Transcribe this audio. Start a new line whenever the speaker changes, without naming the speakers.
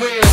world